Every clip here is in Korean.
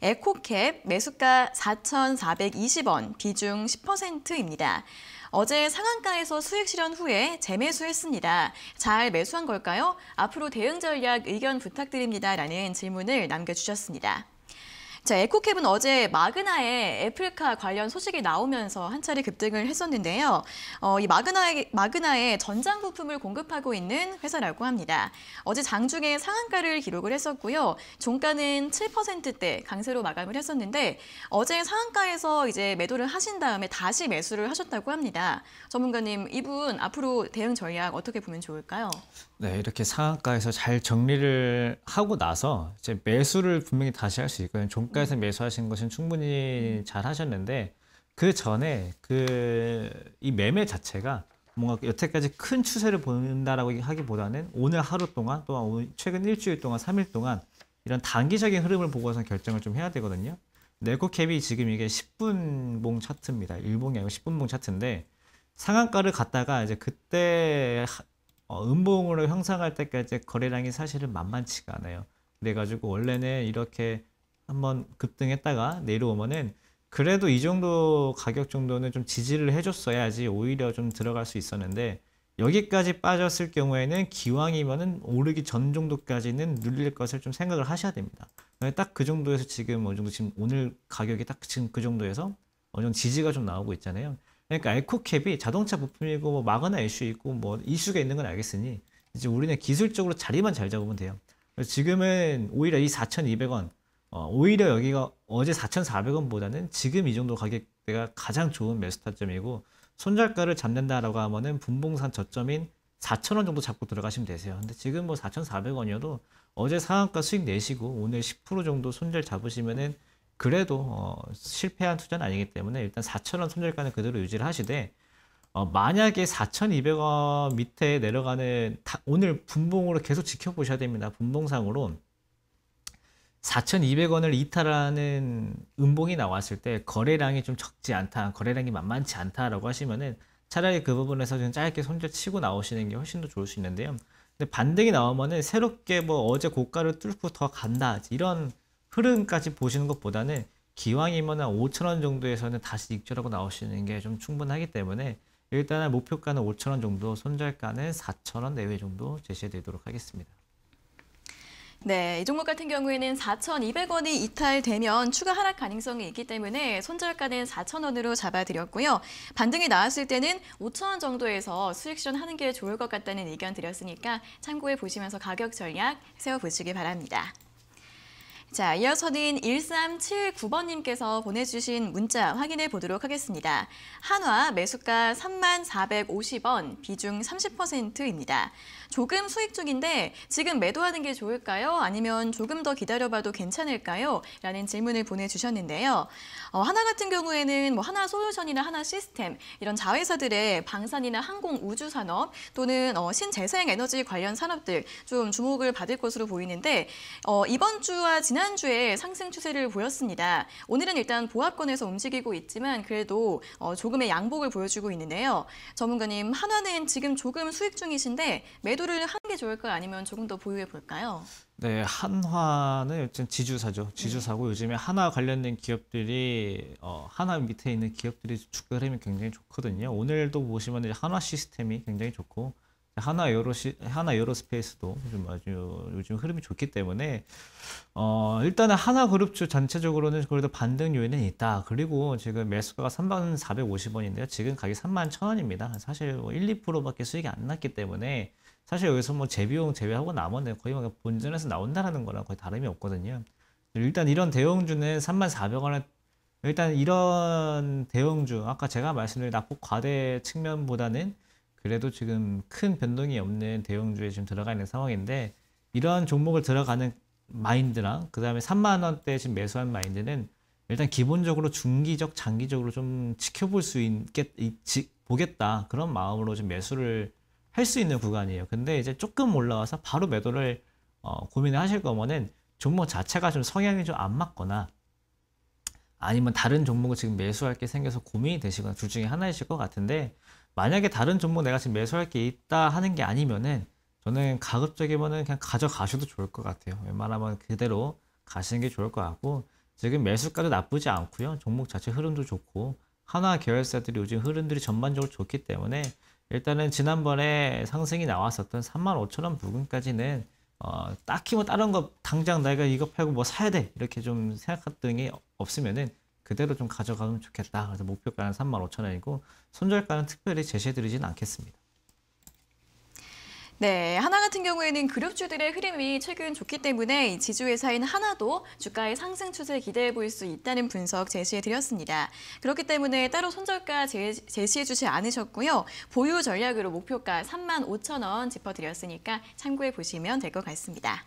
에코캡 매수가 4,420원, 비중 10%입니다. 어제 상한가에서 수익 실현 후에 재매수했습니다. 잘 매수한 걸까요? 앞으로 대응 전략 의견 부탁드립니다. 라는 질문을 남겨주셨습니다. 자, 에코캡은 어제 마그나의 애플카 관련 소식이 나오면서 한 차례 급등을 했었는데요. 어, 이 마그나의, 마그나의 전장 부품을 공급하고 있는 회사라고 합니다. 어제 장중에 상한가를 기록을 했었고요. 종가는 7%대 강세로 마감을 했었는데 어제 상한가에서 이제 매도를 하신 다음에 다시 매수를 하셨다고 합니다. 전문가님, 이분 앞으로 대응 전략 어떻게 보면 좋을까요? 네, 이렇게 상한가에서 잘 정리를 하고 나서 이제 매수를 분명히 다시 할 수 있거든요. 종가 에서 매수하신 것은 충분히 잘 하셨는데 그 전에 그 이 매매 자체가 뭔가 여태까지 큰 추세를 보인다라고 하기보다는 오늘 하루 동안 또한 최근 일주일 동안, 3일 동안 이런 단기적인 흐름을 보고서 결정을 좀 해야 되거든요. 네코캡이 지금 이게 10분봉 차트입니다. 일봉이 아니고 10분봉 차트인데 상한가를 갔다가 이제 그때 어, 음봉으로 형성할 때까지 거래량이 사실은 만만치가 않아요. 그래가지고 원래는 이렇게 한번 급등했다가 내려오면은 그래도 이 정도 가격 정도는 좀 지지를 해줬어야지 오히려 좀 들어갈 수 있었는데 여기까지 빠졌을 경우에는 기왕이면은 오르기 전 정도까지는 눌릴 것을 좀 생각을 하셔야 됩니다. 딱 그 정도에서 지금 어느 정도 지금 오늘 가격이 딱 지금 그 정도에서 어느 정도 지지가 좀 나오고 있잖아요. 그러니까 에코캡이 자동차 부품이고 뭐 마그나 이슈 있고 뭐 이슈가 있는 건 알겠으니 이제 우리는 기술적으로 자리만 잘 잡으면 돼요. 지금은 오히려 이 4,200원 어, 오히려 여기가 어제 4,400원보다는 지금 이 정도 가격대가 가장 좋은 매수 타점이고 손절가를 잡는다라고 하면은 분봉산 저점인 4,000원 정도 잡고 들어가시면 되세요. 근데 지금 뭐 4,400원이어도 어제 상한가 수익 내시고 오늘 10% 정도 손절 잡으시면은 그래도 어, 실패한 투자는 아니기 때문에 일단 4,000원 손절가는 그대로 유지를 하시되 어, 만약에 4,200원 밑에 내려가는 다, 오늘 분봉으로 계속 지켜보셔야 됩니다. 분봉상으로 4,200원을 이탈하는 음봉이 나왔을 때 거래량이 좀 적지 않다, 거래량이 만만치 않다라고 하시면은 차라리 그 부분에서 좀 짧게 손절 치고 나오시는 게 훨씬 더 좋을 수 있는데요. 근데 반등이 나오면은 새롭게 뭐 어제 고가를 뚫고 더 간다 이런 흐름까지 보시는 것보다는 기왕이면 한 5천원 정도에서는 다시 익절하고 나오시는 게 좀 충분하기 때문에 일단은 목표가는 5천원 정도, 손절가는 4천원 내외 정도 제시해 드리도록 하겠습니다. 네, 이 종목 같은 경우에는 4,200원이 이탈되면 추가 하락 가능성이 있기 때문에 손절가는 4,000원으로 잡아드렸고요. 반등이 나왔을 때는 5,000원 정도에서 수익 실현하는 게 좋을 것 같다는 의견 드렸으니까 참고해 보시면서 가격 전략 세워보시기 바랍니다. 자, 이어서는 1379번님께서 보내주신 문자 확인해 보도록 하겠습니다. 한화 매수가 3450원, 비중 30%입니다. 조금 수익 중인데 지금 매도하는 게 좋을까요? 아니면 조금 더 기다려봐도 괜찮을까요? 라는 질문을 보내주셨는데요. 어, 하나 같은 경우에는 뭐 하나 솔루션이나 하나 시스템 이런 자회사들의 방산이나 항공 우주 산업 또는 어, 신재생 에너지 관련 산업들 좀 주목을 받을 것으로 보이는데 어, 이번 주와 지난 주에 상승 추세를 보였습니다. 오늘은 일단 보합권에서 움직이고 있지만 그래도 어, 조금의 양복을 보여주고 있는데요. 전문가님 하나는 지금 조금 수익 중이신데 매 매도를 하는 게 좋을까요? 아니면 조금 더 보유해 볼까요? 네, 한화는 요즘 지주사죠. 지주사고 네. 요즘에 한화 관련된 기업들이 어, 한화 밑에 있는 기업들이 주가 흐름이 굉장히 좋거든요. 오늘도 보시면 한화 시스템이 굉장히 좋고 하나 에어로시 하나 에어로스페이스도 좀 아주 요즘 흐름이 좋기 때문에 어 일단은 하나 그룹주 전체적으로는 그래도 반등 요인은 있다. 그리고 지금 매수가가 3만 450원인데요. 지금 가격이 3만 1,000원입니다. 사실 뭐 1, 2%밖에 수익이 안 났기 때문에 사실 여기서 뭐 재비용 제외하고 나머지는 거의 뭐 본전에서 나온다는 거랑 거의 다름이 없거든요. 일단 이런 대형주는 3만400원에 일단 이런 대형주 아까 제가 말씀드린 납폭 과대 측면보다는 그래도 지금 큰 변동이 없는 대형주에 지금 들어가 있는 상황인데 이러한 종목을 들어가는 마인드랑 그 다음에 3만 원대 지금 매수한 마인드는 일단 기본적으로 중기적 장기적으로 좀 지켜볼 수 있겠 지, 보겠다 그런 마음으로 좀 매수를 할 수 있는 구간이에요. 근데 이제 조금 올라와서 바로 매도를 어, 고민을 하실 거면은 종목 자체가 좀 성향이 좀 안 맞거나 아니면 다른 종목을 지금 매수할 게 생겨서 고민이 되시거나 둘 중에 하나이실 것 같은데 만약에 다른 종목 내가 지금 매수할 게 있다 하는 게 아니면은 저는 가급적이면은 그냥 가져가셔도 좋을 것 같아요. 웬만하면 그대로 가시는 게 좋을 것 같고 지금 매수가도 나쁘지 않고요. 종목 자체 흐름도 좋고 하나 계열사들이 요즘 흐름들이 전반적으로 좋기 때문에 일단은 지난번에 상승이 나왔었던 35,000원 부근까지는 어, 딱히 뭐 다른 거 당장 내가 이거 팔고 뭐 사야 돼 이렇게 좀 생각했던 게 없으면은 그대로 좀 가져가면 좋겠다. 그래서 목표가는 35,000원이고 손절가는 특별히 제시해드리진 않겠습니다. 네, 하나 같은 경우에는 그룹주들의 흐름이 최근 좋기 때문에 이 지주회사인 하나도 주가의 상승 추세 기대해 볼 수 있다는 분석 제시해 드렸습니다. 그렇기 때문에 따로 손절가 제, 제시해 주지 않으셨고요. 보유 전략으로 목표가 3만 5천 원 짚어드렸으니까 참고해 보시면 될 것 같습니다.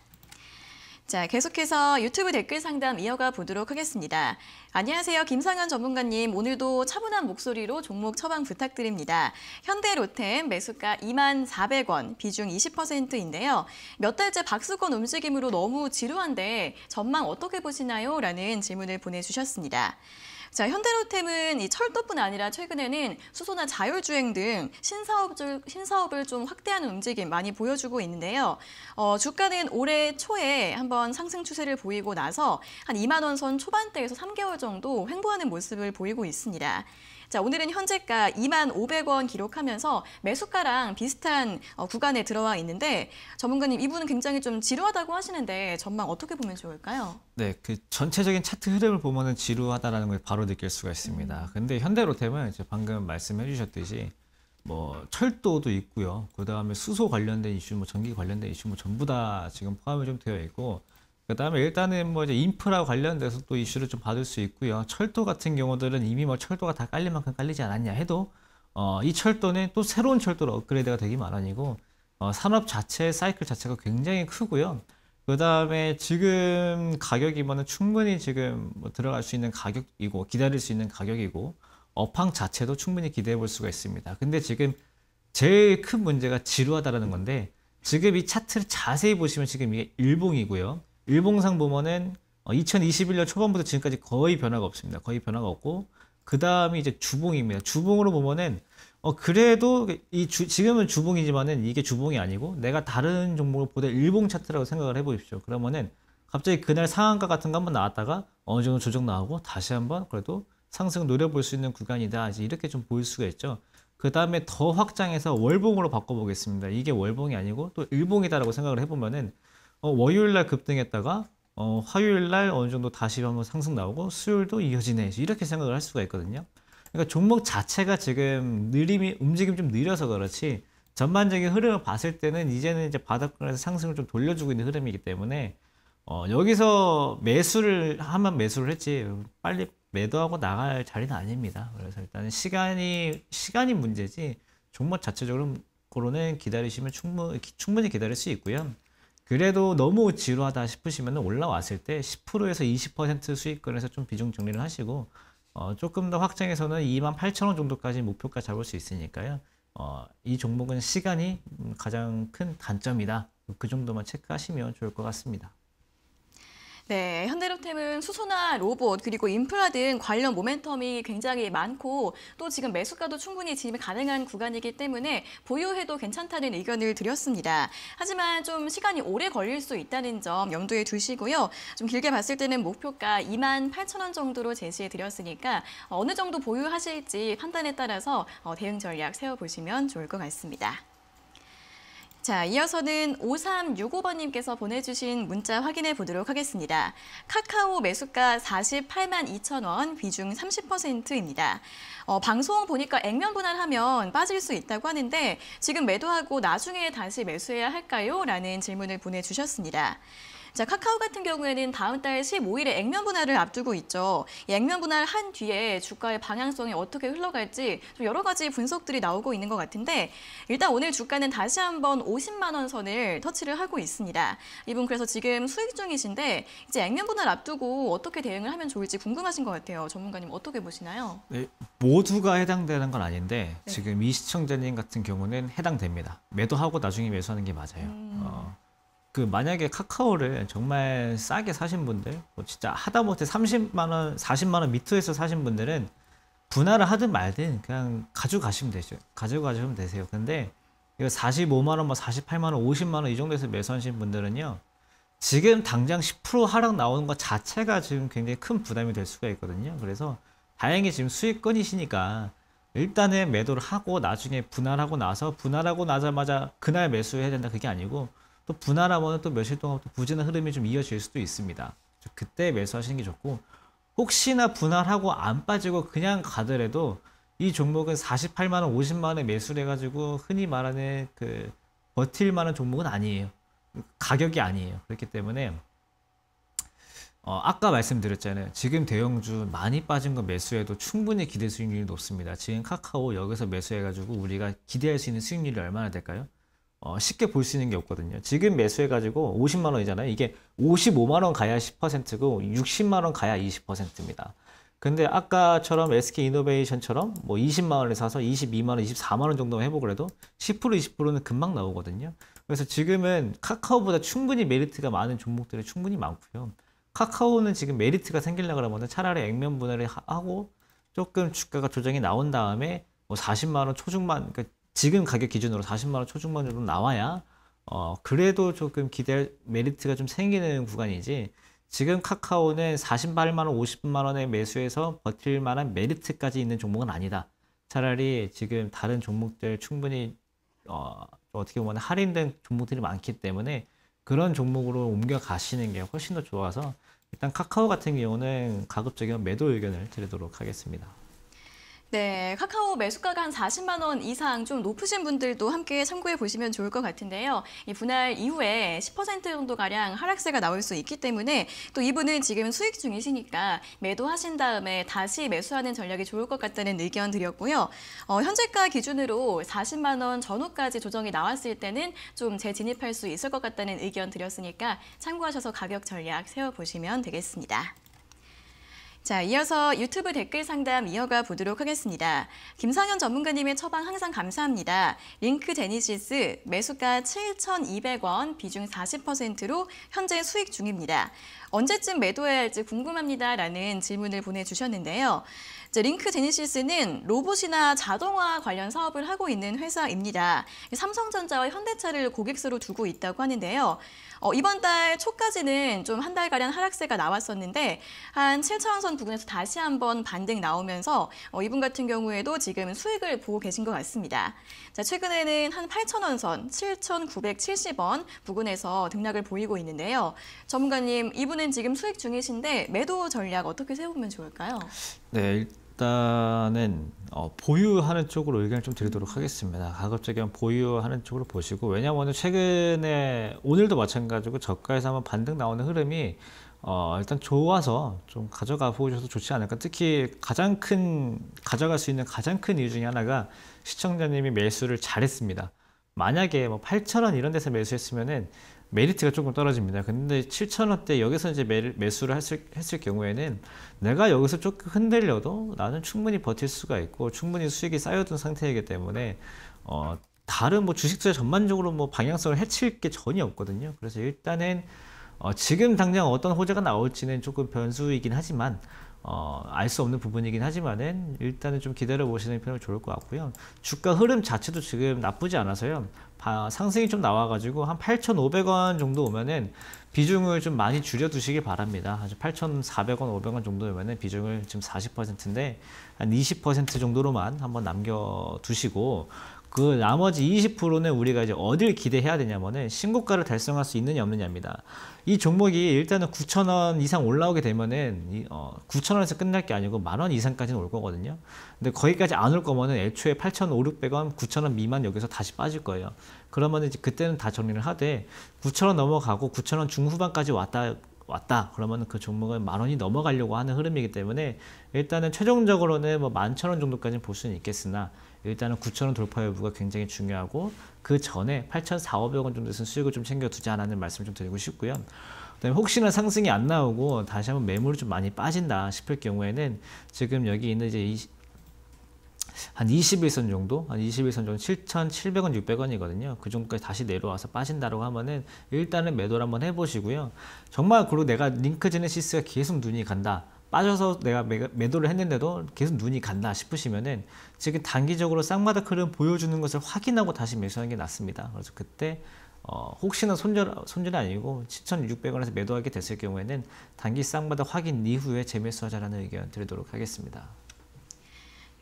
자, 계속해서 유튜브 댓글 상담 이어가 보도록 하겠습니다. 안녕하세요. 김상현 전문가님. 오늘도 차분한 목소리로 종목 처방 부탁드립니다. 현대로템 매수가 2만 400원, 비중 20%인데요. 몇 달째 박수권 움직임으로 너무 지루한데 전망 어떻게 보시나요? 라는 질문을 보내주셨습니다. 자, 현대로템은 이 철도뿐 아니라 최근에는 수소나 자율주행 등 신사업을, 신사업을 좀 확대하는 움직임 많이 보여주고 있는데요. 어, 주가는 올해 초에 한번 상승 추세를 보이고 나서 한 2만 원 선 초반대에서 3개월 정도 횡보하는 모습을 보이고 있습니다. 자, 오늘은 현재가 2만 500원 기록하면서 매수가랑 비슷한 어, 구간에 들어와 있는데 전문가님 이분은 굉장히 좀 지루하다고 하시는데 전망 어떻게 보면 좋을까요? 네, 그 전체적인 차트 흐름을 보면은 지루하다라는 걸 바로 느낄 수가 있습니다. 음. 근데 현대로템은 이제 방금 말씀해 주셨듯이 뭐 철도도 있고요. 그다음에 수소 관련된 이슈, 뭐 전기 관련된 이슈 뭐 전부 다 지금 포함이 좀 되어 있고 그다음에 일단은 뭐 이제 인프라 관련돼서 또 이슈를 좀 받을 수 있고요. 철도 같은 경우들은 이미 뭐 철도가 다 깔릴 만큼 깔리지 않았냐 해도 어, 이 철도는 또 새로운 철도로 업그레이드가 되기 마련이고 어, 산업 자체 사이클 자체가 굉장히 크고요. 그 다음에 지금 가격이면은 충분히 지금 뭐 들어갈 수 있는 가격이고 기다릴 수 있는 가격이고 업황 자체도 충분히 기대해 볼 수가 있습니다. 근데 지금 제일 큰 문제가 지루하다라는 건데 지금 이 차트를 자세히 보시면 지금 이게 일봉이고요. 일봉상 보면은 2021년 어, 초반부터 지금까지 거의 변화가 없습니다. 거의 변화가 없고 그 다음이 이제 주봉입니다. 주봉으로 보면은 어 그래도 이 주, 지금은 주봉이지만은 이게 주봉이 아니고 내가 다른 종목을 보다 일봉 차트라고 생각을 해보십시오. 그러면은 갑자기 그날 상한가 같은 거 한번 나왔다가 어느 정도 조정 나오고 다시 한번 그래도 상승 노려볼 수 있는 구간이다. 이제 이렇게 좀 보일 수가 있죠. 그 다음에 더 확장해서 월봉으로 바꿔보겠습니다. 이게 월봉이 아니고 또 일봉이다라고 생각을 해보면은 어, 월요일 날 급등했다가 어, 화요일 날 어느 정도 다시 한번 상승 나오고 수요일도 이어지네 이렇게 생각을 할 수가 있거든요. 그러니까 종목 자체가 지금 느림이 움직임 좀 느려서 그렇지 전반적인 흐름을 봤을 때는 이제는 이제 바닥권에서 상승을 좀 돌려주고 있는 흐름이기 때문에 어, 여기서 매수를 하면 매수를 했지 빨리 매도하고 나갈 자리는 아닙니다. 그래서 일단 시간이 시간이 문제지 종목 자체적으로는 기다리시면 충분 충분히 기다릴 수 있고요. 그래도 너무 지루하다 싶으시면 올라왔을 때 10%에서 20% 수익권에서 좀 비중 정리를 하시고 어, 조금 더 확장해서는 2만 8천 원 정도까지 목표가 잡을 수 있으니까요. 어, 이 종목은 시간이 가장 큰 단점이다. 그 정도만 체크하시면 좋을 것 같습니다. 네, 현대로템은 수소나 로봇 그리고 인프라 등 관련 모멘텀이 굉장히 많고 또 지금 매수가도 충분히 진입 가능한 구간이기 때문에 보유해도 괜찮다는 의견을 드렸습니다. 하지만 좀 시간이 오래 걸릴 수 있다는 점 염두에 두시고요. 좀 길게 봤을 때는 목표가 2만 8천 원 정도로 제시해 드렸으니까 어느 정도 보유하실지 판단에 따라서 어, 대응 전략 세워보시면 좋을 것 같습니다. 자, 이어서는 5365번님께서 보내주신 문자 확인해 보도록 하겠습니다. 카카오 매수가 48만 2천 원, 비중 30%입니다. 어, 방송 보니까 액면 분할하면 빠질 수 있다고 하는데 지금 매도하고 나중에 다시 매수해야 할까요? 라는 질문을 보내주셨습니다. 자, 카카오 같은 경우에는 다음 달 15일에 액면 분할을 앞두고 있죠. 액면 분할 한 뒤에 주가의 방향성이 어떻게 흘러갈지 좀 여러 가지 분석들이 나오고 있는 것 같은데 일단 오늘 주가는 다시 한번 50만 원 선을 터치를 하고 있습니다. 이분 그래서 지금 수익 중이신데 이제 액면 분할 앞두고 어떻게 대응을 하면 좋을지 궁금하신 것 같아요. 전문가님 어떻게 보시나요? 네, 모두가 해당되는 건 아닌데 네. 지금 이 시청자님 같은 경우는 해당됩니다. 매도하고 나중에 매수하는 게 맞아요. 음... 어. 그 만약에 카카오를 정말 싸게 사신 분들, 뭐 진짜 하다못해 30만 원, 40만 원 밑에서 사신 분들은 분할을 하든 말든 그냥 가져가시면 되죠. 가져가시면 되세요. 근데 이거 45만 원, 뭐 48만 원, 50만 원 이 정도에서 매수하신 분들은요. 지금 당장 10% 하락 나오는 것 자체가 지금 굉장히 큰 부담이 될 수가 있거든요. 그래서 다행히 지금 수익권이시니까 일단은 매도를 하고 나중에 분할하고 나서 분할하고 나자마자 그날 매수해야 된다 그게 아니고 또 분할하면 또 며칠 동안 또 부진한 흐름이 좀 이어질 수도 있습니다. 그때 매수하시는 게 좋고 혹시나 분할하고 안 빠지고 그냥 가더라도 이 종목은 48만 원, 50만 원에 매수를 해가지고 흔히 말하는 그 버틸 만한 종목은 아니에요. 가격이 아니에요. 그렇기 때문에 어, 아까 말씀드렸잖아요. 지금 대형주 많이 빠진 거 매수해도 충분히 기대 수익률이 높습니다. 지금 카카오 여기서 매수해가지고 우리가 기대할 수 있는 수익률이 얼마나 될까요? 어, 쉽게 볼 수 있는 게 없거든요. 지금 매수해가지고 50만 원이잖아요. 이게 55만 원 가야 10%고 60만 원 가야 20%입니다. 근데 아까처럼 SK 이노베이션처럼 뭐 20만 원에 사서 22만 원, 24만 원 정도 해보더라도 10% 20%는 금방 나오거든요. 그래서 지금은 카카오보다 충분히 메리트가 많은 종목들이 충분히 많고요. 카카오는 지금 메리트가 생기려고 그러면 차라리 액면 분할을 하고 조금 주가가 조정이 나온 다음에 뭐 40만 원 초중반 그러니까 지금 가격 기준으로 40만 원 초중반 정도 나와야 어 그래도 조금 기대 메리트가 좀 생기는 구간이지 지금 카카오는 48만 원, 50만 원에 매수해서 버틸 만한 메리트까지 있는 종목은 아니다. 차라리 지금 다른 종목들 충분히 어 어떻게 보면 할인된 종목들이 많기 때문에 그런 종목으로 옮겨 가시는 게 훨씬 더 좋아서 일단 카카오 같은 경우는 가급적이면 매도 의견을 드리도록 하겠습니다. 네, 카카오 매수가가 한 40만 원 이상 좀 높으신 분들도 함께 참고해 보시면 좋을 것 같은데요. 이 분할 이후에 10% 정도 가량 하락세가 나올 수 있기 때문에 또 이분은 지금 수익 중이시니까 매도하신 다음에 다시 매수하는 전략이 좋을 것 같다는 의견 드렸고요. 어, 현재가 기준으로 40만 원 전후까지 조정이 나왔을 때는 좀 재진입할 수 있을 것 같다는 의견 드렸으니까 참고하셔서 가격 전략 세워 보시면 되겠습니다. 자, 이어서 유튜브 댓글 상담 이어가 보도록 하겠습니다. 김상현 전문가님의 처방 항상 감사합니다. 링크 제니시스 매수가 7,200원, 비중 40%로 현재 수익 중입니다. 언제쯤 매도해야 할지 궁금합니다. 라는 질문을 보내주셨는데요. 링크 제니시스는 로봇이나 자동화 관련 사업을 하고 있는 회사입니다. 삼성전자와 현대차를 고객수로 두고 있다고 하는데요. 어, 이번 달 초까지는 좀 한 달가량 하락세가 나왔었는데 한 7천원 선 부근에서 다시 한번 반등 나오면서 어, 이분 같은 경우에도 지금 수익을 보고 계신 것 같습니다. 자, 최근에는 한 8천 원 선 7,970원 부근에서 등락을 보이고 있는데요. 전문가님, 이분은 지금 수익 중이신데 매도 전략 어떻게 세우면 좋을까요? 네, 일단은 어, 보유하는 쪽으로 의견을 좀 드리도록 하겠습니다. 가급적이면 보유하는 쪽으로 보시고 왜냐하면 최근에 오늘도 마찬가지고 저가에서 한번 반등 나오는 흐름이 어, 일단 좋아서 좀 가져가 보셔도 좋지 않을까. 특히 가장 큰 가져갈 수 있는 가장 큰 이유 중에 하나가 시청자님이 매수를 잘했습니다. 만약에 뭐 8,000원 이런 데서 매수했으면은 메리트가 조금 떨어집니다. 근데 7,000원대 여기서 이제 매, 수를 했을, 했을 경우에는 내가 여기서 조금 흔들려도 나는 충분히 버틸 수가 있고 충분히 수익이 쌓여둔 상태이기 때문에 어, 다른 뭐 주식 투자 전반적으로 뭐 방향성을 해칠 게 전혀 없거든요. 그래서 일단은 어, 지금 당장 어떤 호재가 나올지는 조금 변수이긴 하지만 어, 알 수 없는 부분이긴 하지만은 일단은 좀 기다려 보시는 편이 좋을 것 같고요. 주가 흐름 자체도 지금 나쁘지 않아서요. 상승이 좀 나와가지고 한 8,500원 정도 오면은 비중을 좀 많이 줄여 두시기 바랍니다. 한 8,400원, 500원 정도 오면은 비중을 지금 40%인데 한 20% 정도로만 한번 남겨 두시고 그 나머지 20%는 우리가 이제 어딜 기대해야 되냐면은 신고가를 달성할 수 있느냐 없느냐입니다. 이 종목이 일단은 9,000원 이상 올라오게 되면은 이, 어, 9,000원에서 끝날 게 아니고 만 원 이상까지는 올 거거든요. 근데 거기까지 안 올 거면은 애초에 8,500원, 9,000원 미만 여기서 다시 빠질 거예요. 그러면 이제 그때는 다 정리를 하되 9,000원 넘어가고 9,000원 중후반까지 왔다 왔다 그러면 그 종목은 만 원이 넘어가려고 하는 흐름이기 때문에 일단은 최종적으로는 뭐 만 천 원 정도까지는 볼 수는 있겠으나 일단은 9천원 돌파 여부가 굉장히 중요하고 그 전에 8,400원 정도 에서 수익을 좀 챙겨두지 않았는 말씀을 좀 드리고 싶고요. 그다음에 혹시나 상승이 안 나오고 다시 한번 매물이 좀 많이 빠진다 싶을 경우에는 지금 여기 있는 이제 이, 한 21선 정도, 한 21선 정도 7,700원, 600원이거든요. 그 정도까지 다시 내려와서 빠진다고 하면은 일단은 매도를 한번 해보시고요. 정말 그리고 내가 링크 제네시스가 계속 눈이 간다. 빠져서 내가 매도를 했는데도 계속 눈이 간다 싶으시면은 지금 단기적으로 흐름 보여주는 것을 확인하고 다시 매수하는 게 낫습니다. 그래서 그때 어, 혹시나 손절, 손절이 아니고 7,600원에서 매도하게 됐을 경우에는 단기 쌍바닥 확인 이후에 재매수하자라는 의견 드리도록 하겠습니다.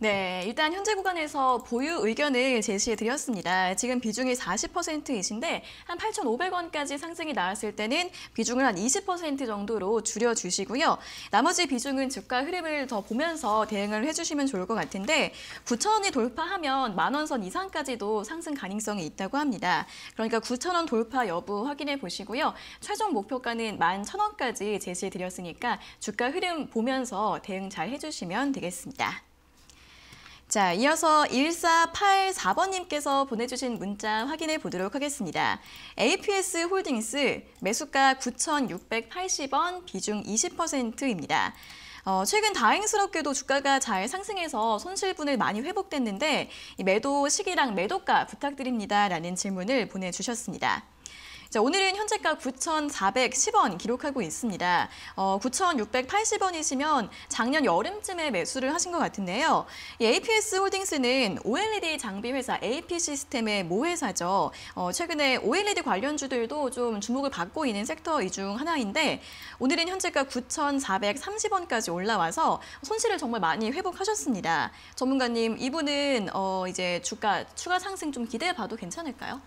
네, 일단 현재 구간에서 보유 의견을 제시해 드렸습니다. 지금 비중이 40%이신데 한 8,500원까지 상승이 나왔을 때는 비중을 한 20% 정도로 줄여 주시고요. 나머지 비중은 주가 흐름을 더 보면서 대응을 해 주시면 좋을 것 같은데 9,000원이 돌파하면 만원 선 이상까지도 상승 가능성이 있다고 합니다. 그러니까 9,000원 돌파 여부 확인해 보시고요. 최종 목표가는 11,000원까지 제시해 드렸으니까 주가 흐름 보면서 대응 잘 해 주시면 되겠습니다. 자, 이어서 1484번님께서 보내주신 문자 확인해 보도록 하겠습니다. APS 홀딩스 매수가 9,680원, 비중 20%입니다. 어, 최근 다행스럽게도 주가가 잘 상승해서 손실분을 많이 회복됐는데 매도 시기랑 매도가 부탁드립니다 라는 질문을 보내주셨습니다. 자, 오늘은 현재가 9,410원 기록하고 있습니다. 어, 9,680원이시면 작년 여름쯤에 매수를 하신 것 같은데요. 이 APS 홀딩스는 OLED 장비 회사 AP 시스템의 모회사죠. 어, 최근에 OLED 관련주들도 좀 주목을 받고 있는 섹터 이중 하나인데 오늘은 현재가 9,430원까지 올라와서 손실을 정말 많이 회복하셨습니다. 전문가님, 이분은 어, 이제 주가 추가 상승 좀 기대해 봐도 괜찮을까요?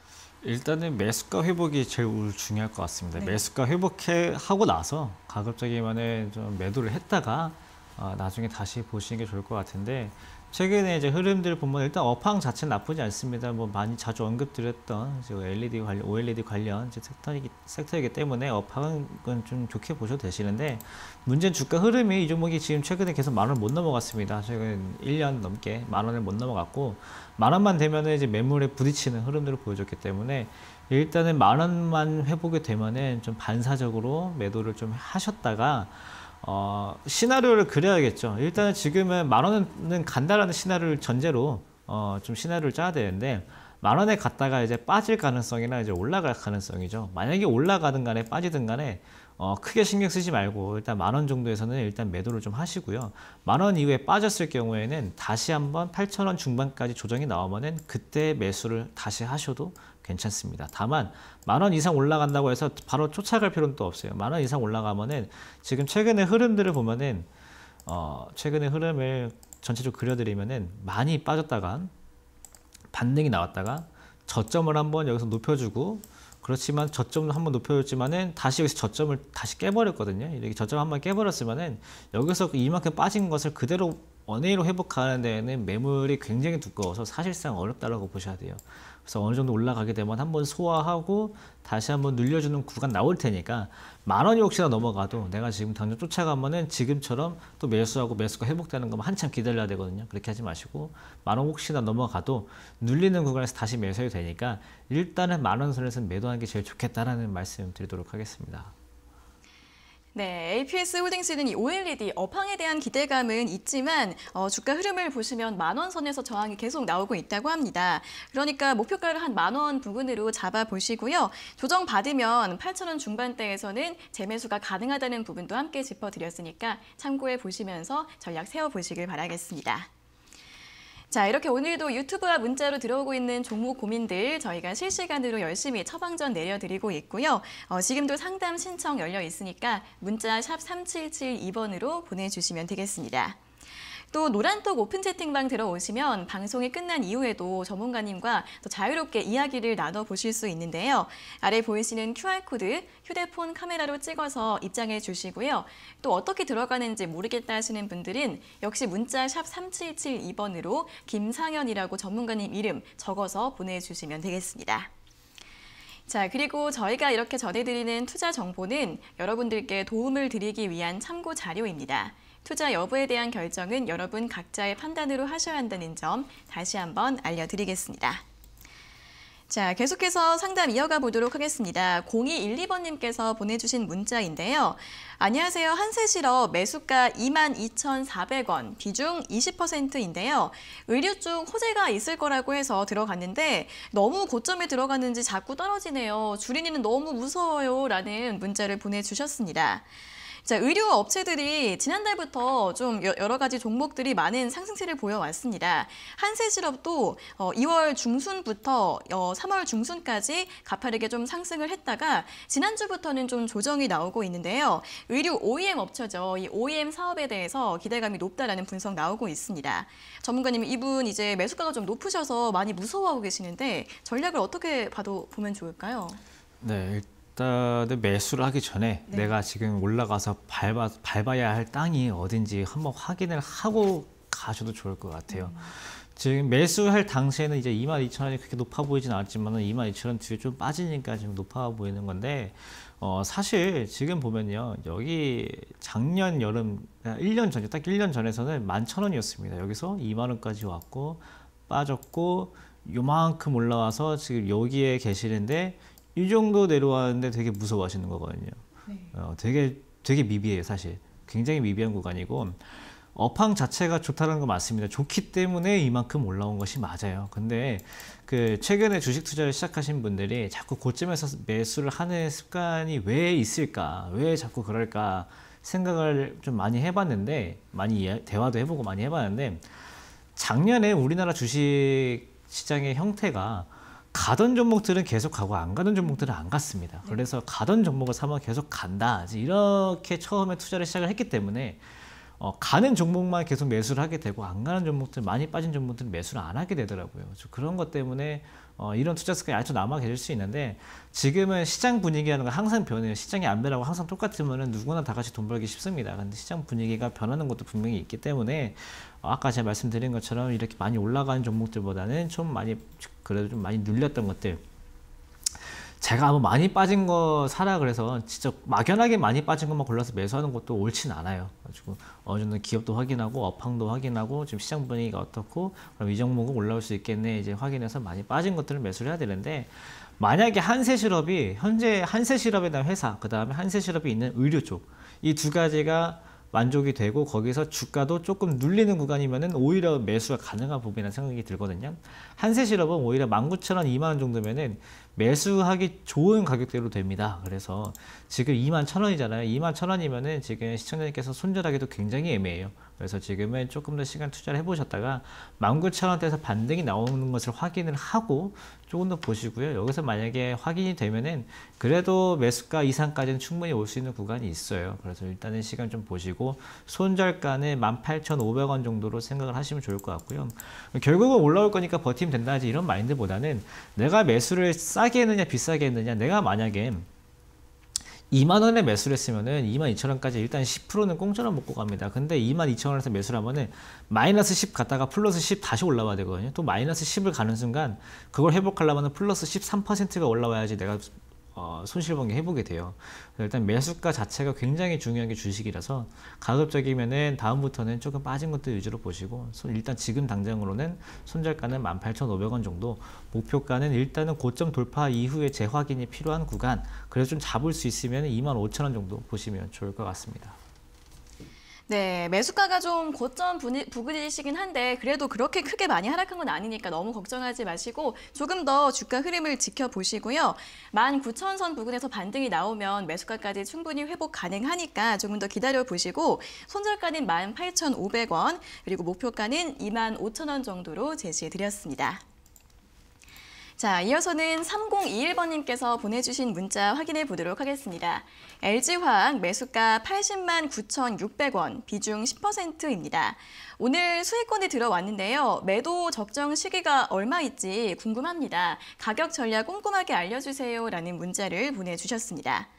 일단은 매수가 회복이 제일 중요할 것 같습니다. 네. 매수가 회복해 하고 나서 가급적이면은 좀 매도를 했다가 어, 나중에 다시 보시는 게 좋을 것 같은데 최근에 이제 흐름들 보면 일단 업황 자체는 나쁘지 않습니다. 뭐 많이 자주 언급드렸던 LED 관련, OLED 관련 이제 섹터이기, 섹터이기 때문에 업황은 좀 좋게 보셔도 되시는데 문제는 주가 흐름이 이 종목이 지금 최근에 계속 만 원 못 넘어갔습니다. 최근 1년 넘게 만 원을 못 넘어갔고 만 원만 되면은 이제 매물에 부딪히는 흐름들을 보여줬기 때문에 일단은 만 원만 회복이 되면은 좀 반사적으로 매도를 좀 하셨다가 어, 시나리오를 그려야겠죠. 일단은 지금은 만 원은 간다라는 시나리오를 전제로 어, 좀 시나리오를 짜야 되는데 만 원에 갔다가 이제 빠질 가능성이나 이제 올라갈 가능성이죠. 만약에 올라가든 간에 빠지든 간에 어, 크게 신경 쓰지 말고 일단 만 원 정도에서는 일단 매도를 좀 하시고요. 만 원 이후에 빠졌을 경우에는 다시 한번 8천 원 중반까지 조정이 나오면은 그때 매수를 다시 하셔도 괜찮습니다. 다만 만 원 이상 올라간다고 해서 바로 쫓아갈 필요는 또 없어요. 만 원 이상 올라가면은 지금 최근의 흐름들을 보면은 어, 최근의 흐름을 전체적으로 그려드리면은 많이 빠졌다가 반등이 나왔다가 저점을 한번 여기서 높여주고 그렇지만 저점을 한번 높여줬지만은 다시 여기서 저점을 다시 깨버렸거든요. 이렇게 저점 한번 깨버렸으면은 여기서 이만큼 빠진 것을 그대로 원웨이로 회복하는 데에는 매물이 굉장히 두꺼워서 사실상 어렵다라고 보셔야 돼요. 그래서 어느 정도 올라가게 되면 한번 소화하고 다시 한번 늘려주는 구간 나올 테니까 만 원이 혹시나 넘어가도 내가 지금 당장 쫓아가면은 지금처럼 또 매수하고 매수가 회복되는 거면 한참 기다려야 되거든요. 그렇게 하지 마시고 만 원 혹시나 넘어가도 눌리는 구간에서 다시 매수해도 되니까 일단은 만 원 선에서는 매도하는 게 제일 좋겠다라는 말씀 드리도록 하겠습니다. 네, APS 홀딩스는 이 OLED 업황에 대한 기대감은 있지만 어, 주가 흐름을 보시면 만원 선에서 저항이 계속 나오고 있다고 합니다. 그러니까 목표가를 한 만 원 부근으로 잡아 보시고요. 조정 받으면 8천 원 중반대에서는 재매수가 가능하다는 부분도 함께 짚어드렸으니까 참고해 보시면서 전략 세워 보시길 바라겠습니다. 자, 이렇게 오늘도 유튜브와 문자로 들어오고 있는 종목 고민들 저희가 실시간으로 열심히 처방전 내려드리고 있고요. 어, 지금도 상담 신청 열려 있으니까 문자 샵 3772번으로 보내주시면 되겠습니다. 또 노란톡 오픈 채팅방 들어오시면 방송이 끝난 이후에도 전문가님과 또 자유롭게 이야기를 나눠보실 수 있는데요. 아래 보이시는 QR코드 휴대폰 카메라로 찍어서 입장해 주시고요. 또 어떻게 들어가는지 모르겠다 하시는 분들은 역시 문자 샵 3772번으로 김상현이라고 전문가님 이름 적어서 보내주시면 되겠습니다. 자, 그리고 저희가 이렇게 전해드리는 투자 정보는 여러분들께 도움을 드리기 위한 참고 자료입니다. 투자 여부에 대한 결정은 여러분 각자의 판단으로 하셔야 한다는 점 다시 한번 알려드리겠습니다. 자, 계속해서 상담 이어가 보도록 하겠습니다. 0212번님께서 보내주신 문자인데요. 안녕하세요. 한세 실업 매수가 22,400원, 비중 20%인데요. 의류 쪽 호재가 있을 거라고 해서 들어갔는데 너무 고점에 들어갔는지 자꾸 떨어지네요. 주린이는 너무 무서워요. 라는 문자를 보내주셨습니다. 자, 의류 업체들이 지난달부터 좀 여- 여러 가지 종목들이 많은 상승세를 보여왔습니다. 한세실업도 어, 2월 중순부터 어, 3월 중순까지 가파르게 좀 상승을 했다가 지난주부터는 좀 조정이 나오고 있는데요. 의류 OEM 업체죠. 이 OEM 사업에 대해서 기대감이 높다라는 분석 나오고 있습니다. 전문가님 이분 이제 매수가가 좀 높으셔서 많이 무서워하고 계시는데 전략을 어떻게 봐도 보면 좋을까요? 네, 일단은 매수를 하기 전에 네. 내가 지금 올라가서 밟아, 밟아야 할 땅이 어딘지 한번 확인을 하고 가셔도 좋을 것 같아요. 지금 매수할 당시에는 이제 22,000원이 그렇게 높아 보이진 않았지만 22,000원 뒤에 좀 빠지니까 지금 높아 보이는 건데 어, 사실 지금 보면요. 여기 작년 여름, 1년 전에, 딱 1년 전에서는 11,000원이었습니다. 여기서 2만 원까지 왔고, 빠졌고, 요만큼 올라와서 지금 여기에 계시는데, 이 정도 내려왔는데 되게 무서워하시는 거거든요. 어, 되게, 되게 미비해요, 사실. 굉장히 미비한 구간이고, 업황 자체가 좋다는 거 맞습니다. 좋기 때문에 이만큼 올라온 것이 맞아요. 근데 그 최근에 주식 투자를 시작하신 분들이 자꾸 고점에서 매수를 하는 습관이 왜 있을까? 왜 자꾸 그럴까? 생각을 좀 많이 해봤는데 많이 대화도 해보고 많이 해봤는데 작년에 우리나라 주식 시장의 형태가 가던 종목들은 계속 가고 안 가던 종목들은 안 갔습니다. 그래서 가던 종목을 사면 계속 간다. 이렇게 처음에 투자를 시작을 했기 때문에 어, 가는 종목만 계속 매수를 하게 되고 안 가는 종목들 많이 빠진 종목들은 매수를 안 하게 되더라고요. 그런 것 때문에 어, 이런 투자 습관이 아직도 남아 계실 수 있는데 지금은 시장 분위기라는 건 항상 변해요. 시장이 안 변하고 항상 똑같으면은 누구나 다 같이 돈 벌기 쉽습니다. 근데 시장 분위기가 변하는 것도 분명히 있기 때문에 어, 아까 제가 말씀드린 것처럼 이렇게 많이 올라가는 종목들보다는 좀 많이 그래도 좀 많이 눌렸던 것들 제가 아무 많이 빠진 거 사라 그래서 진짜 막연하게 많이 빠진 것만 골라서 매수하는 것도 옳진 않아요. 가지고 어느 정도 기업도 확인하고 업황도 확인하고 지금 시장 분위기가 어떻고 그럼 이 종목은 올라올 수 있겠네 이제 확인해서 많이 빠진 것들을 매수를 해야 되는데 만약에 한세실업이 현재 한세실업에 대한 회사 그 다음에 한세실업이 있는 의료 쪽이 두 가지가 만족이 되고 거기서 주가도 조금 눌리는 구간이면은 오히려 매수가 가능한 부분이라는 생각이 들거든요. 한세 실업은 오히려 19,000원, 2만 원 정도면은 매수하기 좋은 가격대로 됩니다. 그래서 지금 2만 1,000원이잖아요. 2만 1,000원이면은 지금 시청자님께서 손절하기도 굉장히 애매해요. 그래서 지금은 조금 더 시간 투자를 해보셨다가 19,000원대에서 반등이 나오는 것을 확인을 하고 조금 더 보시고요. 여기서 만약에 확인이 되면은 그래도 매수가 이상까지는 충분히 올 수 있는 구간이 있어요. 그래서 일단은 시간 좀 보시고 손절가는 18,500원 정도로 생각을 하시면 좋을 것 같고요. 결국은 올라올 거니까 버티면 된다지 이런 마인드보다는 내가 매수를 싸게 했느냐 비싸게 했느냐 내가 만약에 2만 원에 매수를 했으면은 2만 2천 원까지 일단 10%는 공짜로 먹고 갑니다. 근데 2만 2천 원에서 매수를 하면은 마이너스 10 갔다가 플러스 10 다시 올라와야 되거든요. 또 마이너스 10을 가는 순간 그걸 회복하려면 플러스 13%가 올라와야지 내가 어, 손실번개 해보게 돼요. 일단 매수가 자체가 굉장히 중요한 게 주식이라서 가급적이면은 다음부터는 조금 빠진 것들 위주로 보시고 손- 일단 지금 당장으로는 손절가는 18,500원 정도 목표가는 일단은 고점 돌파 이후에 재확인이 필요한 구간 그래서 좀 잡을 수 있으면 25,000원 정도 보시면 좋을 것 같습니다. 네, 매수가가 좀 고점 부근이시긴 한데 그래도 그렇게 크게 많이 하락한 건 아니니까 너무 걱정하지 마시고 조금 더 주가 흐름을 지켜보시고요. 19,000선 부근에서 반등이 나오면 매수가까지 충분히 회복 가능하니까 조금 더 기다려 보시고 손절가는 18,500원 그리고 목표가는 25,000원 정도로 제시해 드렸습니다. 자, 이어서는 3021번님께서 보내주신 문자 확인해 보도록 하겠습니다. LG화학 매수가 80만 9,600원, 비중 10%입니다. 오늘 수익권에 들어왔는데요. 매도 적정 시기가 얼마일지 궁금합니다. 가격 전략 꼼꼼하게 알려주세요. 라는 문자를 보내주셨습니다.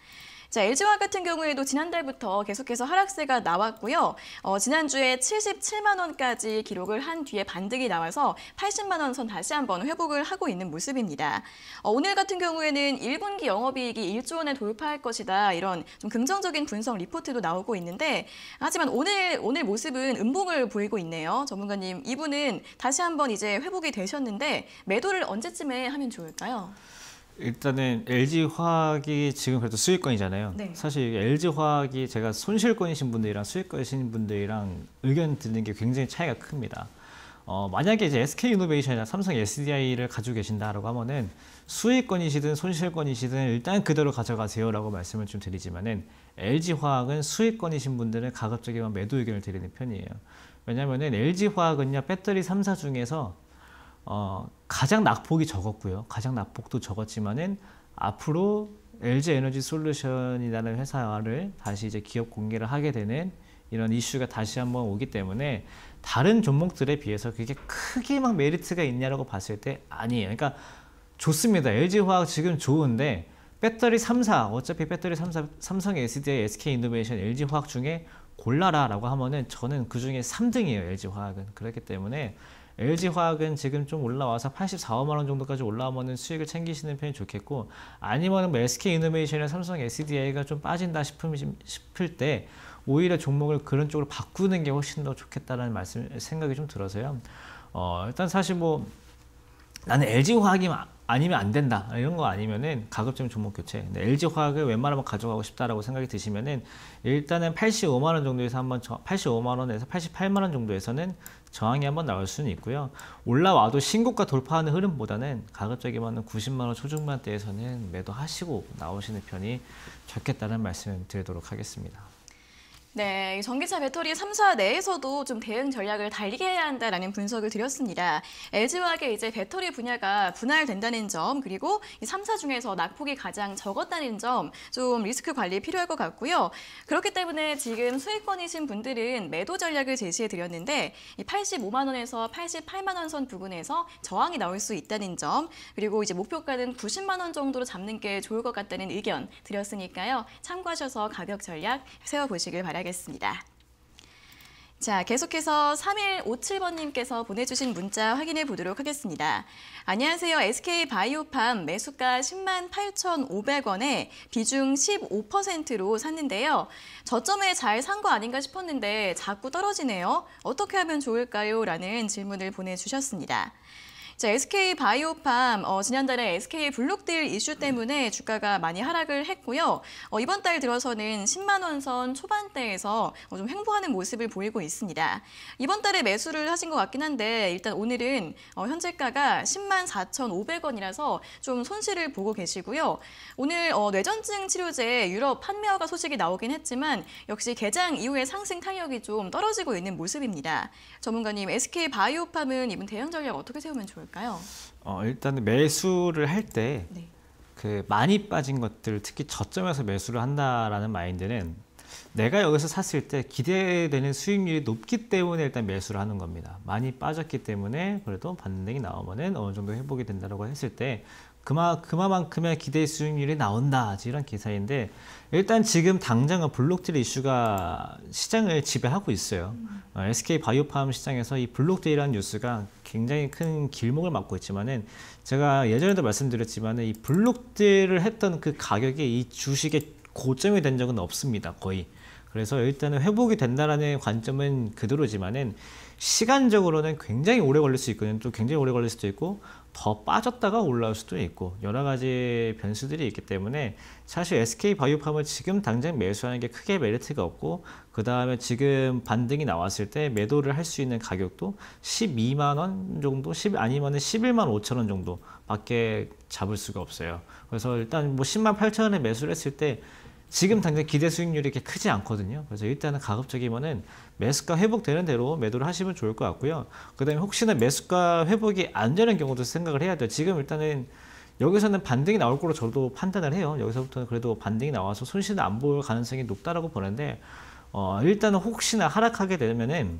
자, LG화학 같은 경우에도 지난달부터 계속해서 하락세가 나왔고요. 어, 지난주에 77만 원까지 기록을 한 뒤에 반등이 나와서 80만 원 선 다시 한번 회복을 하고 있는 모습입니다. 어, 오늘 같은 경우에는 1분기 영업이익이 1조 원에 돌파할 것이다. 이런 좀 긍정적인 분석 리포트도 나오고 있는데 하지만 오늘 오늘 모습은 음봉을 보이고 있네요. 전문가님, 이분은 다시 한번 이제 회복이 되셨는데 매도를 언제쯤에 하면 좋을까요? 일단은 LG 화학이 지금 그래도 수익권이잖아요. 네. 사실 LG 화학이 제가 손실권이신 분들이랑 수익권이신 분들이랑 의견 듣는 게 굉장히 차이가 큽니다. 어, 만약에 이제 SK 이노베이션이나 삼성 SDI를 가지고 계신다라고 하면은 수익권이시든 손실권이시든 일단 그대로 가져가세요라고 말씀을 좀 드리지만은 LG 화학은 수익권이신 분들은 가급적이면 매도 의견을 드리는 편이에요. 왜냐면은 LG 화학은요 배터리 3사 중에서 어, 가장 낙폭이 적었고요. 가장 낙폭도 적었지만은 앞으로 LG 에너지 솔루션이라는 회사를 다시 이제 기업 공개를 하게 되는 이런 이슈가 다시 한번 오기 때문에 다른 종목들에 비해서 그게 크게 막 메리트가 있냐라고 봤을 때 아니에요. 그러니까 좋습니다. LG 화학 지금 좋은데 배터리 3사 어차피 배터리 3사 삼성 SDI, SK 이노베이션, LG 화학 중에 골라라 라고 하면은 저는 그 중에 3등이에요. LG 화학은 그렇기 때문에 LG 화학은 지금 좀 올라와서 84만 원 정도까지 올라오면은 수익을 챙기시는 편이 좋겠고 아니면은 뭐 SK 이노베이션이나 삼성 SDI가 좀 빠진다 싶을, 때 오히려 종목을 그런 쪽으로 바꾸는 게 훨씬 더 좋겠다라는 말씀 생각이 좀 들어서요. 어, 일단 사실 뭐 나는 LG 화학이 아니면 안 된다. 이런 거 아니면은 가급적 종목 교체. LG 화학을 웬만하면 가져가고 싶다라고 생각이 드시면은 일단은 85만 원 정도에서 한번 85만 원에서 88만 원 정도에서는 저항이 한번 나올 수는 있고요. 올라와도 신고가 돌파하는 흐름보다는 가급적이면 90만 원 초중반대에서는 매도하시고 나오시는 편이 좋겠다는 말씀을 드리도록 하겠습니다. 네, 전기차 배터리 3사 내에서도 좀 대응 전략을 달리게 해야 한다라는 분석을 드렸습니다. LG화학의 이제 배터리 분야가 분할된다는 점, 그리고 이 3사 중에서 낙폭이 가장 적었다는 점, 좀 리스크 관리 필요할 것 같고요. 그렇기 때문에 지금 수익권이신 분들은 매도 전략을 제시해 드렸는데, 이 85만 원에서 88만 원 선 부근에서 저항이 나올 수 있다는 점, 그리고 이제 목표가는 90만 원 정도로 잡는 게 좋을 것 같다는 의견 드렸으니까요. 참고하셔서 가격 전략 세워보시길 바랍니다. 하겠습니다. 자, 계속해서 3157번님께서 보내주신 문자 확인해 보도록 하겠습니다. 안녕하세요. SK 바이오팜 매수가 10만 8,500원에 비중 15%로 샀는데요. 저점에 잘 산 거 아닌가 싶었는데 자꾸 떨어지네요. 어떻게 하면 좋을까요? 라는 질문을 보내주셨습니다. 자, SK 바이오팜 어, 지난달에 SK 블록딜 이슈 때문에 주가가 많이 하락을 했고요. 어, 이번 달 들어서는 10만 원 선 초반대에서 어, 좀 횡보하는 모습을 보이고 있습니다. 이번 달에 매수를 하신 것 같긴 한데 일단 오늘은 어, 현재가가 10만 4,500원이라서 좀 손실을 보고 계시고요. 오늘 어, 뇌전증 치료제 유럽 판매허가 소식이 나오긴 했지만 역시 개장 이후에 상승 탄력이 좀 떨어지고 있는 모습입니다. 전문가님, SK 바이오팜은 이번 대응 전략 어떻게 세우면 좋을까요? 볼까요? 어, 일단 매수를 할 때그 네. 많이 빠진 것들 특히 저점에서 매수를 한다라는 마인드는 내가 여기서 샀을 때 기대되는 수익률이 높기 때문에 일단 매수를 하는 겁니다. 많이 빠졌기 때문에 그래도 반등이 나오면은 어느 정도 회복이 된다고 했을 때 그마, 그만큼의 기대 수익률이 나온다. 이런 기사인데 일단 지금 당장은 블록딜 이슈가 시장을 지배하고 있어요. 어, SK 바이오팜 시장에서 이 블록딜이라는 뉴스가 굉장히 큰 길목을 막고 있지만은 제가 예전에도 말씀드렸지만은 이 블록딜을 했던 그 가격이 이 주식의 고점이 된 적은 없습니다. 거의. 그래서 일단은 회복이 된다라는 관점은 그대로지만은 시간적으로는 굉장히 오래 걸릴 수 있거든요. 또 굉장히 오래 걸릴 수도 있고 더 빠졌다가 올라올 수도 있고 여러 가지 변수들이 있기 때문에 사실 SK 바이오팜을 지금 당장 매수하는 게 크게 메리트가 없고 그 다음에 지금 반등이 나왔을 때 매도를 할 수 있는 가격도 12만 원 정도 10 아니면은 11만 5천 원 정도 밖에 잡을 수가 없어요. 그래서 일단 뭐 10만 8천 원에 매수를 했을 때 지금 당장 기대 수익률이 이렇게 크지 않거든요. 그래서 일단은 가급적이면은 매수가 회복되는 대로 매도를 하시면 좋을 것 같고요. 그 다음에 혹시나 매수가 회복이 안 되는 경우도 생각을 해야 돼요. 지금 일단은 여기서는 반등이 나올 거로 저도 판단을 해요. 여기서부터는 그래도 반등이 나와서 손실은 안 볼 가능성이 높다라고 보는데, 어, 일단은 혹시나 하락하게 되면은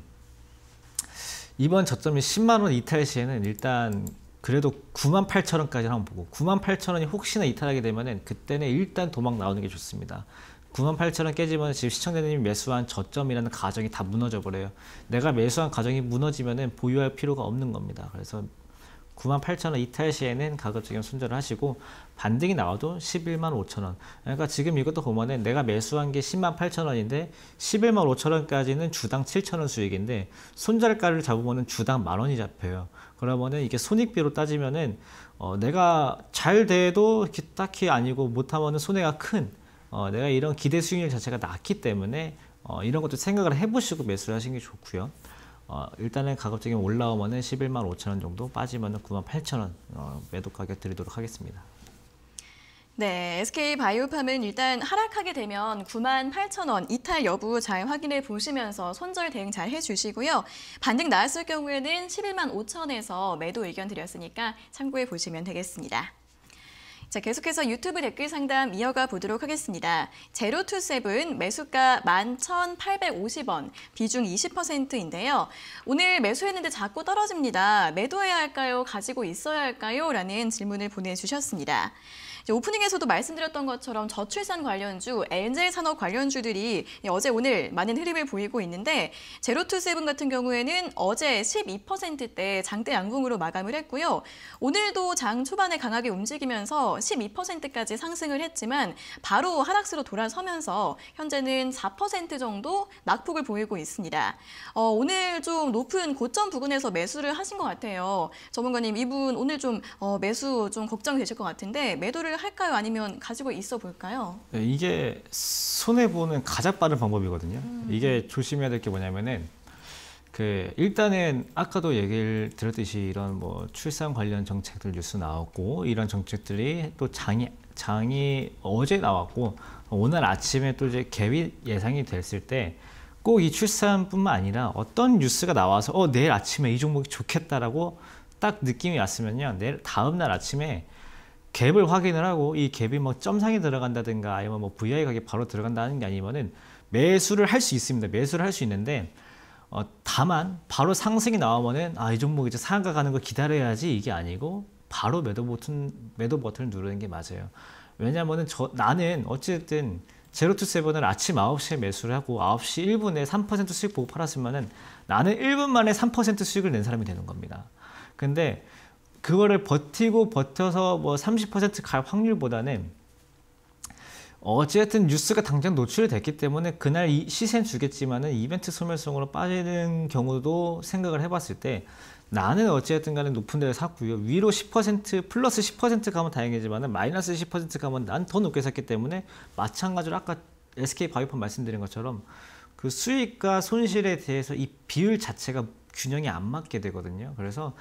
이번 저점이 10만 원 이탈 시에는 일단 그래도 9만 8천 원까지 한번 보고 9만 8천 원이 혹시나 이탈하게 되면은 그때는 일단 도망 나오는 게 좋습니다. 9만 8천 원 깨지면 지금 시청자님이 매수한 저점이라는 가정이 다 무너져 버려요. 내가 매수한 가정이 무너지면은 보유할 필요가 없는 겁니다. 그래서 9만 8천 원 이탈 시에는 가급적이면 손절을 하시고 반등이 나와도 11만 5천 원. 그러니까 지금 이것도 보면은 내가 매수한 게 10만 8천 원인데 11만 5천 원까지는 주당 7천 원 수익인데 손절가를 잡으면은 주당 만 원이 잡혀요. 그러면은 이게 손익비로 따지면은 어, 내가 잘 돼도 딱히 아니고 못하면은 손해가 큰 어, 내가 이런 기대 수익률 자체가 낮기 때문에 어, 이런 것도 생각을 해보시고 매수를 하시는 게 좋고요. 어, 일단은 가급적이면 올라오면은 11만 5천 원 정도 빠지면은 9만 8천 원 어, 매도 가격 드리도록 하겠습니다. 네, SK 바이오팜은 일단 하락하게 되면 9만 8천 원 이탈 여부 잘 확인해 보시면서 손절 대응 잘 해주시고요. 반등 나왔을 경우에는 11만 5천에서 매도 의견 드렸으니까 참고해 보시면 되겠습니다. 자, 계속해서 유튜브 댓글 상담 이어가 보도록 하겠습니다. 제로투세븐 매수가 11,850원, 비중 20%인데요. 오늘 매수했는데 자꾸 떨어집니다. 매도해야 할까요? 가지고 있어야 할까요? 라는 질문을 보내주셨습니다. 오프닝에서도 말씀드렸던 것처럼 저출산 관련주, 엔젤 산업 관련주들이 어제 오늘 많은 흐름을 보이고 있는데 제로투세븐 같은 경우에는 어제 12%대 장대 양봉으로 마감을 했고요. 오늘도 장 초반에 강하게 움직이면서 12%까지 상승을 했지만 바로 하락세로 돌아서면서 현재는 4% 정도 낙폭을 보이고 있습니다. 어, 오늘 좀 높은 고점 부근에서 매수를 하신 것 같아요. 전문가님 이분 오늘 좀 어, 매수 좀 걱정되실 것 같은데 매도를 할까요? 아니면 가지고 있어 볼까요? 네, 이게 손해 보는 가장 빠른 방법이거든요. 이게 조심해야 될 게 뭐냐면은 그 일단은 아까도 얘기를 들었듯이 이런 뭐 출산 관련 정책들 뉴스 나왔고 이런 정책들이 또 장이 장이 어제 나왔고 오늘 아침에 또 이제 갭이 예상이 됐을 때 꼭 이 출산뿐만 아니라 어떤 뉴스가 나와서 어 내일 아침에 이 종목이 좋겠다라고 딱 느낌이 왔으면요 내일 다음 날 아침에 갭을 확인을 하고 이 갭이 뭐 점상에 들어간다든가 아니면 뭐 VI 가격 바로 들어간다는 게 아니면은 매수를 할 수 있습니다. 매수를 할 수 있는데 어, 다만 바로 상승이 나오면은 아 이 종목 이제 상한가 가는 거 기다려야지 이게 아니고 바로 매도 버튼 매도 버튼을 누르는 게 맞아요. 왜냐면은 저 나는 어쨌든 제로 투 세븐을 아침 9시에 매수를 하고 9시 1분에 3% 수익 보고 팔았으면은 나는 1분 만에 3% 수익을 낸 사람이 되는 겁니다. 근데 그거를 버티고 버텨서 뭐 30%갈 확률보다는 어쨌든 뉴스가 당장 노출이 됐기 때문에 그날 이 시세는 주겠지만은 이벤트 소멸성으로 빠지는 경우도 생각을 해봤을 때 나는 어쨌든 간에 높은 데를 샀고요. 위로 10% 플러스 10% 가면 다행이지만은 마이너스 10% 가면 난 더 높게 샀기 때문에 마찬가지로 아까 SK 바이오팜 말씀드린 것처럼 그 수익과 손실에 대해서 이 비율 자체가 균형이 안 맞게 되거든요. 그래서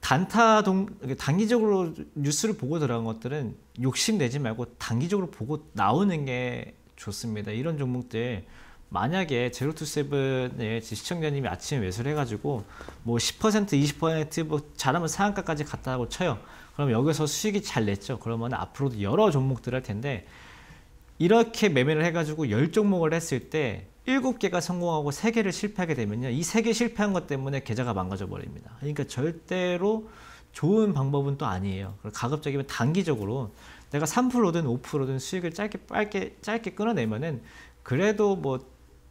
단타 동 단기적으로 뉴스를 보고 들어간 것들은 욕심 내지 말고 단기적으로 보고 나오는 게 좋습니다. 이런 종목들 만약에 제로투세븐의 시청자님이 아침에 매수를 해가지고 뭐 10% 20%뭐 잘하면 상한가까지 갔다고 쳐요. 그럼 여기서 수익이 잘 냈죠. 그러면 앞으로도 여러 종목들 할 텐데 이렇게 매매를 해가지고 열 종목을 했을 때 일곱 개가 성공하고 세 개를 실패하게 되면요. 이세개 실패한 것 때문에 계좌가 망가져 버립니다. 그러니까 절대로 좋은 방법은 또 아니에요. 가급적이면 단기적으로 내가 3%든 5%든 수익을 짧게 짧게 짧게 끊어내면은 그래도 뭐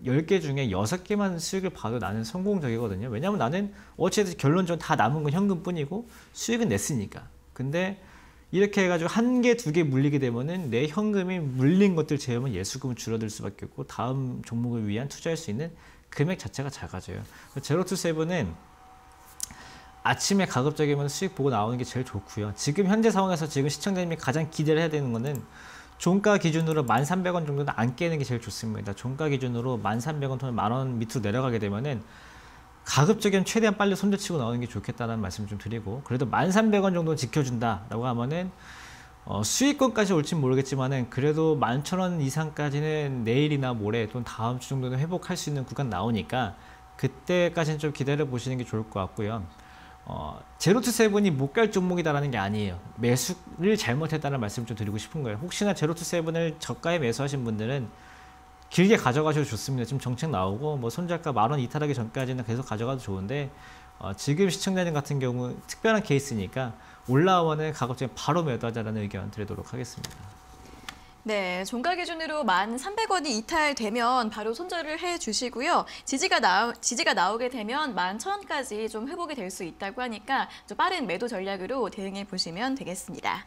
10개 중에 6개만 수익을 봐도 나는 성공적이거든요. 왜냐면 나는 어쨌든 결론적으로 다 남은 건 현금뿐이고 수익은 냈으니까. 근데 이렇게 해가지고 한 개, 두 개 물리게 되면은 내 현금이 물린 것들 제외하면 예수금은 줄어들 수밖에 없고 다음 종목을 위한 투자할 수 있는 금액 자체가 작아져요. 제로 투 세븐은 아침에 가급적이면 수익 보고 나오는 게 제일 좋고요. 지금 현재 상황에서 지금 시청자님이 가장 기대를 해야 되는 거는 종가 기준으로 1,300원 정도는 안 깨는 게 제일 좋습니다. 종가 기준으로 1,300원 또는 만원 밑으로 내려가게 되면은 가급적이면 최대한 빨리 손절치고 나오는 게 좋겠다는 말씀 좀 드리고 그래도 1,300원 정도 지켜준다라고 하면은 어, 수익권까지 올진 모르겠지만은 그래도 11,000원 이상까지는 내일이나 모레 또는 다음 주 정도는 회복할 수 있는 구간 나오니까 그때까지는 좀 기다려 보시는 게 좋을 것 같고요. 어, 제로투 세븐이 못 갈 종목이다라는 게 아니에요. 매수를 잘못했다는 말씀 좀 드리고 싶은 거예요. 혹시나 제로투 세븐을 저가에 매수하신 분들은 길게 가져가셔도 좋습니다. 지금 정책 나오고 뭐 손절가 만 원 이탈하기 전까지는 계속 가져가도 좋은데 어, 지금 시청자님 같은 경우 특별한 케이스니까 올라오면 가급적 바로 매도하자라는 의견 드리도록 하겠습니다. 네, 종가 기준으로 1,300원이 이탈되면 바로 손절을 해 주시고요. 지지가 나 지지가 나오게 되면 11,000원까지 좀 회복이 될 수 있다고 하니까 좀 빠른 매도 전략으로 대응해 보시면 되겠습니다.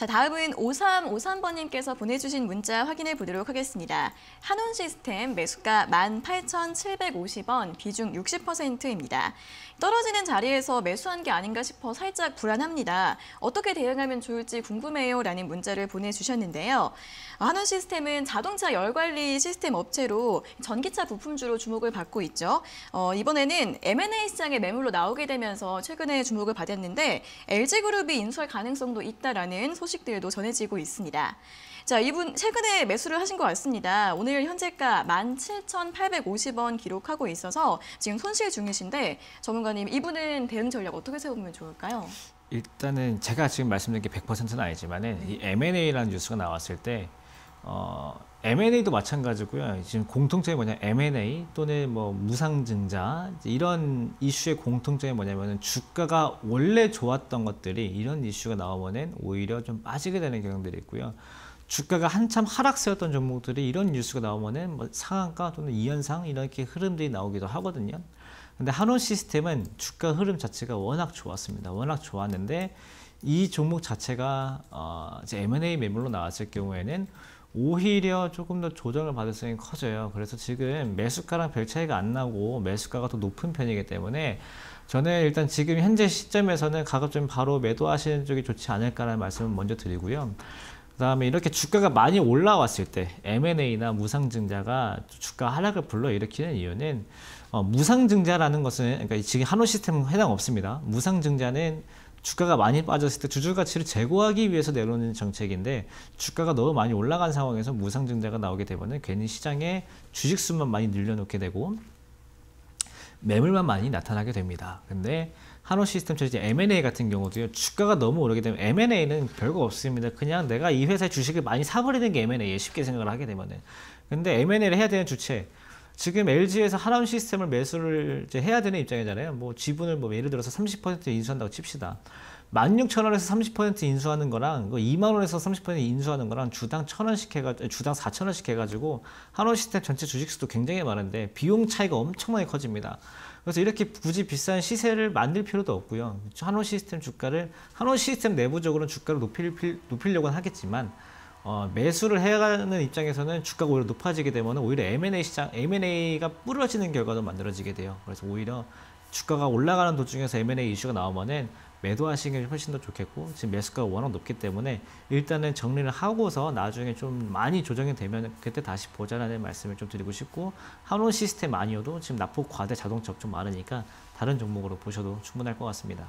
자, 다음은 5353번님께서 보내주신 문자 확인해 보도록 하겠습니다. 한원 시스템 매수가 18,750원, 비중 60%입니다. 떨어지는 자리에서 매수한 게 아닌가 싶어 살짝 불안합니다. 어떻게 대응하면 좋을지 궁금해요. 라는 문자를 보내주셨는데요. 한원 시스템은 자동차 열관리 시스템 업체로 전기차 부품주로 주목을 받고 있죠. 어, 이번에는 M&A 시장에 매물로 나오게 되면서 최근에 주목을 받았는데 LG그룹이 인수할 가능성도 있다라는 소식들도 전해지고 있습니다. 자, 이분 최근에 매수를 하신 것 같습니다. 오늘 현재가 17,850원 기록하고 있어서 지금 손실 중이신데 전문가님 이분은 대응 전략 어떻게 세우면 좋을까요? 일단은 제가 지금 말씀드린 게 100%는 아니지만은 이 M&A라는 뉴스가 나왔을 때 어, M&A도 마찬가지고요. 지금 공통점이 뭐냐 M&A 또는 뭐 무상증자 이런 이슈의 공통점이 뭐냐면은 주가가 원래 좋았던 것들이 이런 이슈가 나오면은 오히려 좀 빠지게 되는 경향들이 있고요. 주가가 한참 하락세였던 종목들이 이런 뉴스가 나오면은 뭐 상한가 또는 이연상 이렇게 흐름들이 나오기도 하거든요. 근데 한원 시스템은 주가 흐름 자체가 워낙 좋았습니다. 워낙 좋았는데 이 종목 자체가 어, 이제 M&A 매물로 나왔을 경우에는 오히려 조금 더 조정을 받을 수는 커져요. 그래서 지금 매수가랑 별 차이가 안 나고 매수가가 더 높은 편이기 때문에 저는 일단 지금 현재 시점에서는 가급적 바로 매도하시는 쪽이 좋지 않을까라는 말씀을 먼저 드리고요. 그다음에 이렇게 주가가 많이 올라왔을 때 M&A나 무상증자가 주가 하락을 불러일으키는 이유는 어, 무상증자라는 것은 그러니까 지금 한호 시스템은 해당 없습니다. 무상증자는 주가가 많이 빠졌을 때 주주 가치를 제고하기 위해서 내놓는 정책인데 주가가 너무 많이 올라간 상황에서 무상증자가 나오게 되면은 괜히 시장에 주식 수만 많이 늘려놓게 되고 매물만 많이 나타나게 됩니다. 근데 한호 시스템처럼 이제 M&A 같은 경우도요 주가가 너무 오르게 되면 M&A는 별거 없습니다. 그냥 내가 이 회사의 주식을 많이 사버리는 게 M&A에 쉽게 생각을 하게 되면은 근데 M&A를 해야 되는 주체 지금 LG에서 하나원 시스템을 매수를 이제 해야 되는 입장이잖아요. 뭐 지분을 뭐 예를 들어서 30% 인수한다고 칩시다. 16,000원에서 30% 인수하는 거랑 2만 원에서 30% 인수하는 거랑 주당 1,000원씩 해가 주당 4,000원씩 해 가지고 한원 시스템 전체 주식 수도 굉장히 많은데 비용 차이가 엄청나게 커집니다. 그래서 이렇게 굳이 비싼 시세를 만들 필요도 없고요. 한원 시스템 주가를 한원 시스템 내부적으로는 주가를 높일, 높이려고는 하겠지만 어, 매수를 해가는 입장에서는 주가가 오히려 높아지게 되면 오히려 M&A 시장, M&A가 뿌려지는 결과도 만들어지게 돼요. 그래서 오히려 주가가 올라가는 도중에서 M&A 이슈가 나오면은 매도하시는 게 훨씬 더 좋겠고 지금 매수가가 워낙 높기 때문에 일단은 정리를 하고서 나중에 좀 많이 조정이 되면 그때 다시 보자라는 말씀을 좀 드리고 싶고 한원 시스템 아니어도 지금 납폭 과대 자동차 좀 많으니까 다른 종목으로 보셔도 충분할 것 같습니다.